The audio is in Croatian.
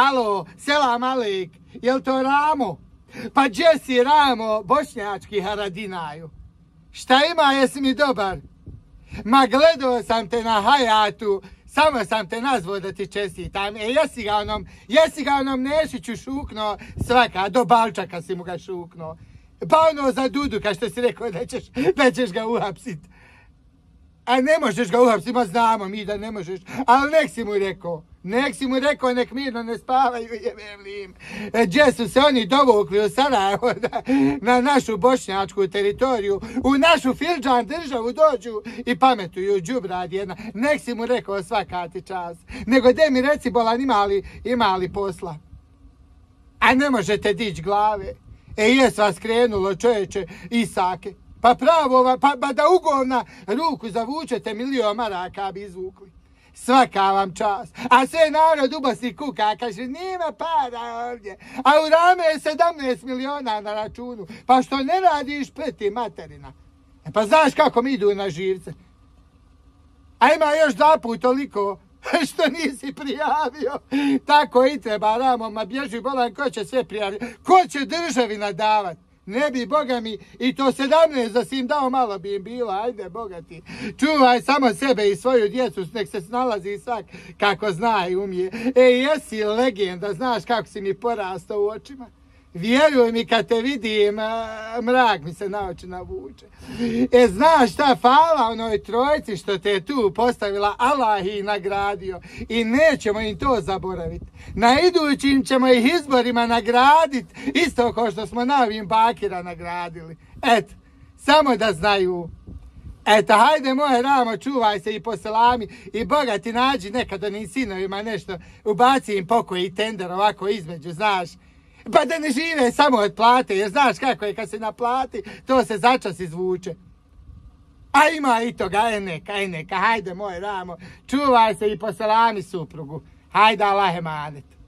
Alo, selam alik, jel to Ramo? Pa gdje si Ramo, bošnjački Haradinaju? Šta ima, jesi mi dobar? Ma gledao sam te na hajatu, samo sam te nazvao da ti čestitam. E, jesi ga onom, jesi ga onom Nešiću šukno svaka, do Balčaka si mu ga šukno. Pa ono za Dudu, kao što si rekao da ćeš, da ćeš ga uhapsit. A ne možeš ga uhapsit, ma znamo mi da ne možeš, ali nek si mu rekao. Nek si mu rekao, nek mirno ne spavaju, jebem im. E, Gdje su se oni dovukli u Sarajevo na našu bošnjačku teritoriju, u našu Filđan državu dođu i pametuju džubrad jedna. Nek si mu rekao svaka ti čas. Nego de mi reci bolan imali, imali posla. A ne možete dić glave. E jes vas krenulo čovječe Isake. Pa pravo, pa, pa da ugovna ruku zavučete milion maraka bi izvukli. Svaka vam čast. A sve narod ubasi kuka, kaže, nema para ovdje. A u rame je 17 miliona na računu. Pa što ne radiš peti materina? E pa znaš kako mi idu na živce? A ima još dva put toliko što nisi prijavio. Tako i treba, Ramo, ma bježi bolan, ko će sve prijaviti? Ko će državi nadavat? Ne bi, Boga mi, i to sedamnaest da si im dao malo bi im bilo, ajde, Boga ti. Čuvaj samo sebe i svoju djecu, nek se snalazi svak kako zna i umije. E, jesi legenda, znaš kako si mi porastao u očima? Vjeruj mi kad te vidim, mrak mi se na oči navuče. E, znaš šta, hvala onoj trojci što te je tu postavila, Allah nagradio. I nećemo im to zaboraviti. Na idućim ćemo ih izborima nagraditi, isto kao što smo na ovim bakira nagradili. Eto, samo da znaju. Eto, hajde moje ramo, čuvaj se i po selami i Boga ti nađi nekad onim sinovima nešto, ubaci im pokoj i tender ovako između, znaš. Pa da ne žive samo od plate, jer znaš kako je kad se naplati, to se začas izvuče. A ima i toga, aj neka, aj neka, hajde moj ramo, čuvaj se i po salami suprugu. Hajde, Allah emanet.